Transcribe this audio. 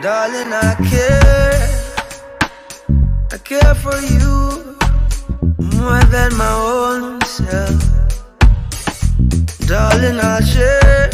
Darling, I care. I care for you more than my own self. Darling, I'll share